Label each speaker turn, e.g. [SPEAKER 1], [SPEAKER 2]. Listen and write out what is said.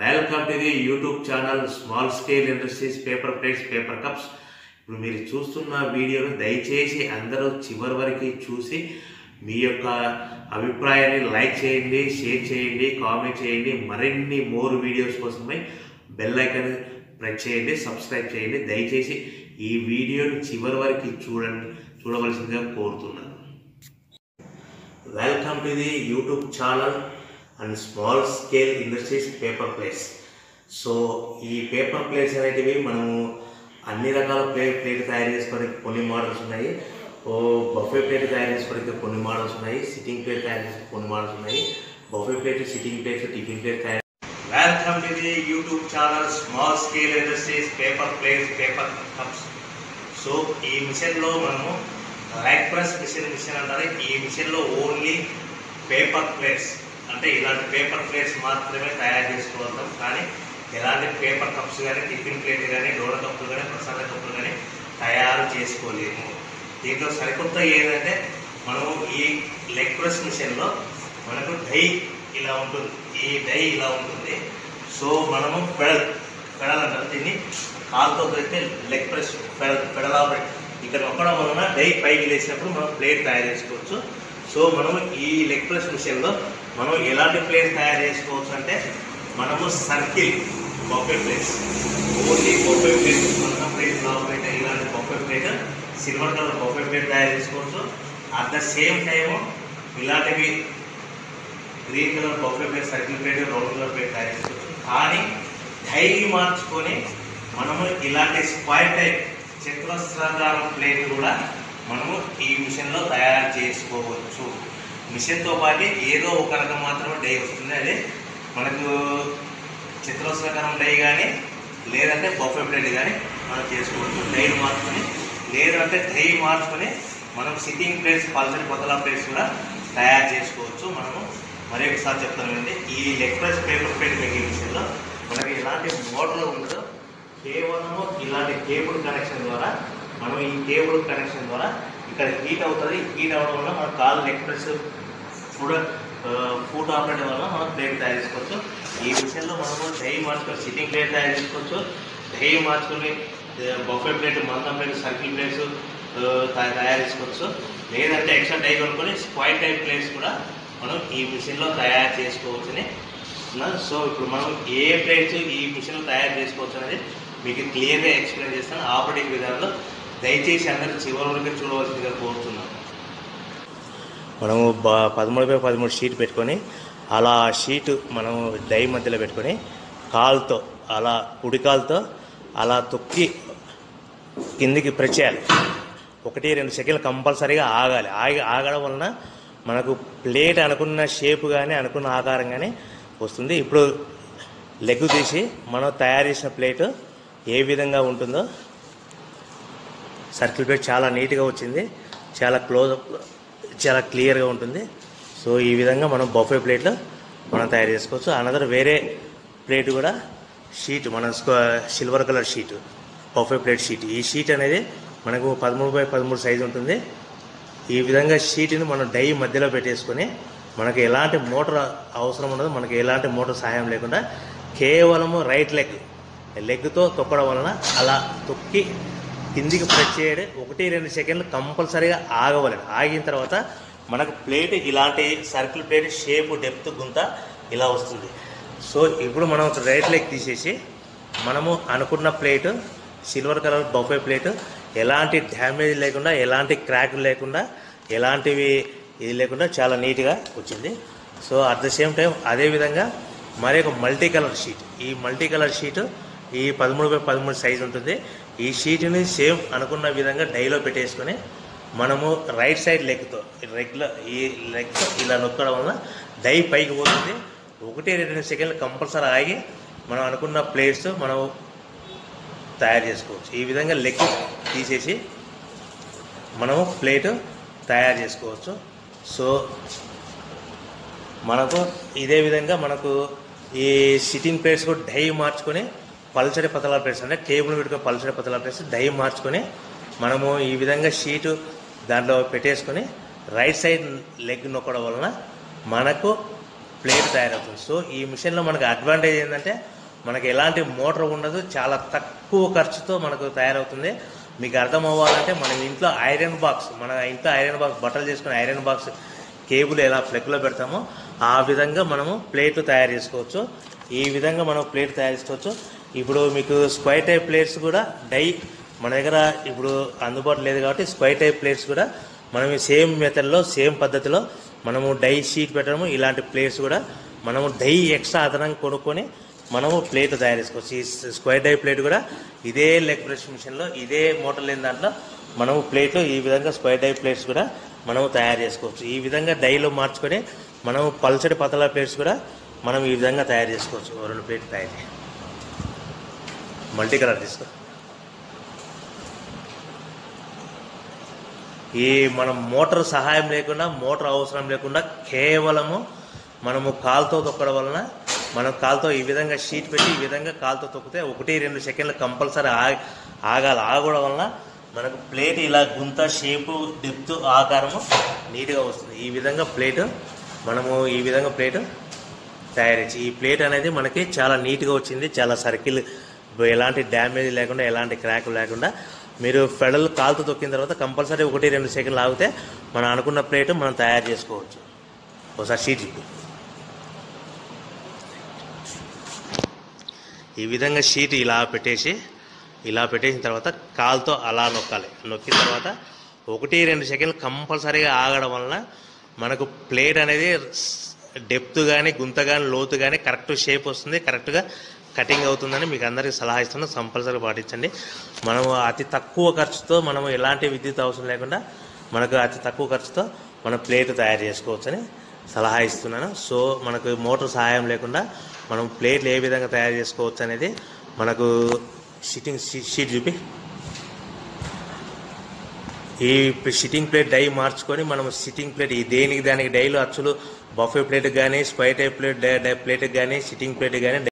[SPEAKER 1] Welcome to the YouTube channel small scale industries paper plates paper cups. ఇప్పుడు మీరు చూస్తున్న వీడియోను దయచేసి అందరూ చివరి వరకు చూసి మీ యొక్క అభిప్రాయాన్ని లైక్ చేయండి షేర్ చేయండి కామెంట్ చేయండి. మరిన్ని మోర్ వీడియోస్ కోసమై బెల్ ఐకన్ ప్రెస్ చేయండి సబ్స్క్రైబ్ చేయండి. దయచేసి ఈ వీడియోని చివరి వరకు చూడండి చూడవలసిందిగా కోరుతున్నాను. Welcome to the YouTube channel and small scale industries paper plates so ఈ పేపర్ ప్లేట్స్ అనేటివి మనము అన్ని రకాల ప్లేట్ ప్లేట్ తయారు చేసుకోవడానికి కొన్ని మోడల్స్ ఉన్నాయి. ఓ బఫే ప్లేట్ తయారు చేసుకోవడానికి కొన్ని మోడల్స్ ఉన్నాయి. సిట్టింగ్ ప్లేట్ తయారు చేసుకోవడానికి కొన్ని మోడల్స్ ఉన్నాయి. Buffet plate sitting plate tiffin plate తయారు welcome to the YouTube channel small scale industries paper plates paper cups so ఈ మిషన్లో మనము రైట్ ప్రెస్ మిషన్ మిషన్ అంటారు. ఈ మిషన్లో ఓన్లీ పేపర్ ప్లేట్స్ అంటే ఇలాంటి పేపర్ ప్లేట్స్ మాత్రమే తయారు చేసుకోగలుగుతాం కానీ ఎలాంటి పేపర్ కప్స్ కానీ టిఫిన్ ప్లేట్ కానీ డోర కప్పులు కానీ ప్రసాద కప్పులు కానీ తయారు చేసుకోలేము. దీంట్లో సరికొత్త ఏంటంటే మనము ఈ లెగ్ ప్రెస్ మిషన్లో మనకు డై ఇలా ఉంటుంది. ఈ డై ఇలా ఉంటుంది. సో మనము పెడల్ పెడల్ అంటారు. దీన్ని కాలుతో పెడితే లెగ్ ప్రెస్ పెడల్ పెడలా ఇక్కడ నొక్కడం వలన డై పైకి లేచినప్పుడు మనం ప్లేట్ తయారు చేసుకోవచ్చు. సో మనం ఈ లెగ్ ప్రెస్ మిషన్లో మనం ఎలాంటి ప్లేస్ తయారు చేసుకోవచ్చు అంటే మనము circle buffet plates only buffet plate మన ప్లేట్ ఆపరేట్ ఇలాంటి buffet plate silver colour buffet plate తయారు చేసుకోవచ్చు. అట్ ద సేమ్ టైము ఇలాంటివి green colour buffet plate circle plate round colour plate తయారు చేసుకోవచ్చు. కానీ డైలీ మార్చుకొని మనము ఇలాంటి స్క్వైర్ టైప్ చతురస్రాకారం ప్లేట్ కూడా మనము ఈ మిషన్లో తయారు చేసుకోవచ్చు. మిషన్తో పాటు ఏదో ఒక రకం మాత్రమే డై వస్తుంది అది మనకు చిత్రోత్సవకరం డై కానీ లేదంటే బఫే ప్లేట్ కానీ మనం చేసుకోవచ్చు. డైలు మార్చుకొని లేదంటే డై మార్చుకొని మనం సిట్టింగ్ ప్లేట్స్ పల్సరి కొత్తల ప్లేట్స్ కూడా తయారు చేసుకోవచ్చు. మనము మరి ఒకసారి చెప్తానండి ఈ leg press paper plate making మిషన్లో మనకి ఎలాంటి మోటార్ ఉండదు కేవలము ఇలాంటి కేబుల్ కనెక్షన్ ద్వారా మనం ఈ కేబుల్ కనెక్షన్ ద్వారా ఇక్కడ హీట్ అవుతుంది. హీట్ అవడం వల్ల మన కాలు leg press food food operate వల్ల మనం ప్లేట్ తయారు చేసుకోవచ్చు. ఈ విషయంలో మనము డై మార్చుకొని సిట్టింగ్ ప్లేట్ తయారు చేసుకోవచ్చు. డై మార్చుకొని బొఫే ప్లేట్ మందం ప్లేట్ సర్కిల్ ప్లేట్స్ తయారు చేసుకోవచ్చు. లేదంటే ఎక్స్ట్రా టై కొనుక్కొని స్క్వైర్ టైప్ ప్లేట్స్ కూడా మనం ఈ మిషన్లో తయారు చేసుకోవచ్చని. సో ఇప్పుడు మనం ఏ ప్లేట్స్ ఈ మిషన్లో తయారు చేసుకోవచ్చు అనేది మీకు క్లియర్గా ఎక్స్ప్లెయిన్ చేస్తాను. ఆపరేటింగ్ విధానంలో దయచేసి అందరూ చివరి వరకు చూడవలసిందిగా కోరుతున్నాను. మనము బా పదమూడు బై పదమూడు షీట్ పెట్టుకొని అలా షీట్ మనం డై మధ్యలో పెట్టుకొని కాలుతో అలా కుడి అలా తొక్కి కిందికి ప్రెస్ చేయాలి. ఒకటి రెండు సెకండ్లు కంపల్సరీగా ఆగాలి. ఆగి ఆగడం వలన మనకు ప్లేట్ అనుకున్న షేప్ కానీ అనుకున్న ఆకారం కానీ వస్తుంది. ఇప్పుడు లెగ్ తీసి మనం తయారు చేసిన ప్లేట్ ఏ విధంగా ఉంటుందో సర్కిల్ ప్లేట్ చాలా నీట్గా వచ్చింది. చాలా క్లోజ్ చాలా క్లియర్గా ఉంటుంది. సో ఈ విధంగా మనం బఫే ప్లేట్లో మనం తయారు చేసుకోవచ్చు. అనదర్ వేరే ప్లేట్ కూడా షీట్ మన silver colour sheet buffet plate sheet ఈ షీట్ అనేది మనకు పదమూడు బై పదమూడు సైజు ఉంటుంది. ఈ విధంగా షీట్ని మనం డై మధ్యలో పెట్టేసుకొని మనకు ఎలాంటి మోటార్ అవసరం ఉండదు మనకి ఎలాంటి మోటార్ సహాయం లేకుండా కేవలము రైట్ లెగ్ లెగ్తో తొక్కడం వలన అలా తొక్కి కిందికి ప్రెస్ చేయడం ఒకటి రెండు సెకండ్లు కంపల్సరీగా ఆగవలేదు ఆగిన తర్వాత మనకు ప్లేట్ ఇలాంటి సర్కిల్ ప్లేట్ షేప్ డెప్త్ గుంత ఇలా వస్తుంది. సో ఇప్పుడు మనం ఒక రైట్ లెగ్ తీసేసి మనము అనుకున్న plate silver colour buffet plate ఎలాంటి డ్యామేజ్ లేకుండా ఎలాంటి క్రాక్ లేకుండా ఎలాంటివి ఇది లేకుండా చాలా నీట్గా వచ్చింది. So at the same time అదేవిధంగా మరి ఒక మల్టీ కలర్ షీట్ ఈ మల్టీ కలర్ షీట్ ఈ పదమూడు బై పదమూడు సైజు ఉంటుంది. ఈ షీట్ని సేమ్ అనుకున్న విధంగా డైలో పెట్టేసుకొని మనము రైట్ సైడ్ లెగ్తో రెగ్యులర్ ఈ లెగ్తో ఇలా నొక్కడం వల్ల డై పైకి పోతుంది. ఒకటి రెండు సెకండ్లు కంపల్సరీ ఆగి మనం అనుకున్న ప్లేట్స్ మనం తయారు చేసుకోవచ్చు. ఈ విధంగా లెగ్ తీసేసి మనము ప్లేట్ తయారు చేసుకోవచ్చు. సో మనకు ఇదే విధంగా మనకు ఈ సిట్టింగ్ ప్లేట్స్ కూడా డై మార్చుకొని పల్చడి పతలా ప్లేట్స్ అంటే టేబుల్ పెట్టుకుని పల్చడి పతలా ప్లేట్స్ డై మార్చుకొని మనము ఈ విధంగా షీటు దాంట్లో పెట్టేసుకొని రైట్ సైడ్ లెగ్ నొక్కడం వలన మనకు ప్లేట్ తయారవుతుంది. సో ఈ మిషన్లో మనకు అడ్వాంటేజ్ ఏంటంటే మనకి ఎలాంటి మోటార్ ఉండదు చాలా తక్కువ ఖర్చుతో మనకు తయారవుతుంది. మీకు అర్థం అవ్వాలంటే మన ఇంట్లో ఐరన్ బాక్స్ మన ఇంట్లో ఐరన్ బాక్స్ బట్టలు చేసుకుని ఐరన్ బాక్స్ కేబుల్ ఎలా ఫ్లెక్లో పెడతామో ఆ విధంగా మనము ప్లేట్లు తయారు చేసుకోవచ్చు. ఈ విధంగా మనం ప్లేట్ తయారు చేసుకోవచ్చు. ఇప్పుడు మీకు స్క్వైర్ టైప్ ప్లేట్స్ కూడా డై మన దగ్గర ఇప్పుడు అందుబాటులో లేదు కాబట్టి స్క్వైర్ టైప్ ప్లేట్స్ కూడా మనం సేమ్ మెథడ్లో సేమ్ పద్ధతిలో మనము డై షీట్ పెట్టడము ఇలాంటి ప్లేట్స్ కూడా మనము డై ఎక్స్ట్రా అదనంగా కొనుక్కొని మనము ప్లేట్ తయారు చేసుకోవచ్చు. ఈ స్క్వైర్ డై ప్లేట్ కూడా ఇదే లెగ్ బ్రష్ మిషన్లో ఇదే మోటార్ లేని దాంట్లో మనము ప్లేట్లు ఈ విధంగా స్క్వైర్ డై ప్లేట్స్ కూడా మనము తయారు చేసుకోవచ్చు. ఈ విధంగా డైలో మార్చుకొని మనము పల్చడి పతల ప్లేట్స్ కూడా మనం ఈ విధంగా తయారు చేసుకోవచ్చు. రెండు ప్లేట్ తయారు చేయి. మల్టీ కలర్ తీసుకో. ఈ మనం మోటార్ సహాయం లేకుండా మోటార్ అవసరం లేకుండా కేవలము మనము కాలుతో తొక్కడం వలన మనం కాలుతో ఈ విధంగా షీట్ పెట్టి ఈ విధంగా కాలుతో తొక్కితే ఒకటి రెండు సెకండ్లు కంపల్సరీ ఆగి ఆగాలి. ఆగడం వలన మనకు ప్లేట్ ఇలా గుంత షేపు డెప్త్ ఆకారము నీట్గా వస్తుంది. ఈ విధంగా ప్లేట్ మనము ఈ విధంగా ప్లేట్ తయారు చేసి ఈ ప్లేట్ అనేది మనకి చాలా నీట్గా వచ్చింది చాలా సర్కిల్ ఎలాంటి డ్యామేజ్ లేకుండా ఎలాంటి క్రాక్ లేకుండా మీరు ఫెడల్ కాలుతో తొక్కిన తర్వాత కంపల్సరీ ఒకటి రెండు సెకండ్లు ఆగితే మనం అనుకున్న ప్లేట్ మనం తయారు చేసుకోవచ్చు. ఒకసారి షీట్ ఇప్పు ఈ విధంగా షీట్ ఇలా పెట్టేసి ఇలా పెట్టేసిన తర్వాత కాలుతో అలా నొక్కాలి. నొక్కిన తర్వాత ఒకటి రెండు సెకండ్లు కంపల్సరీగా ఆగడం వలన మనకు ప్లేట్ అనేది డెప్త్ కానీ గుంత కానీ లోతు కానీ కరెక్ట్ షేప్ వస్తుంది. కరెక్ట్గా కటింగ్ అవుతుందని మీకు అందరికీ సలహా ఇస్తున్నా. కంపల్సరీ పాటించండి. మనము అతి తక్కువ ఖర్చుతో మనము ఎలాంటి విద్యుత్ అవసరం లేకుండా మనకు అతి తక్కువ ఖర్చుతో మన ప్లేట్ తయారు చేసుకోవచ్చని సలహా ఇస్తున్నాను. సో మనకు మోటార్ సహాయం లేకుండా మనం ప్లేట్లు ఏ విధంగా తయారు చేసుకోవచ్చు అనేది మనకు షీటింగ్ షీట్ చూపి. ఈ సిట్టింగ్ ప్లేట్ డై మార్చుకొని మనం సిట్టింగ్ ప్లేట్ ఈ దేనికి దానికి డైలు అచ్చులు బఫే ప్లేట్ కానీ స్పై టైప్ ప్లేట్ డై ప్లేట్కి కానీ సిట్టింగ్ ప్లేట్ కానీ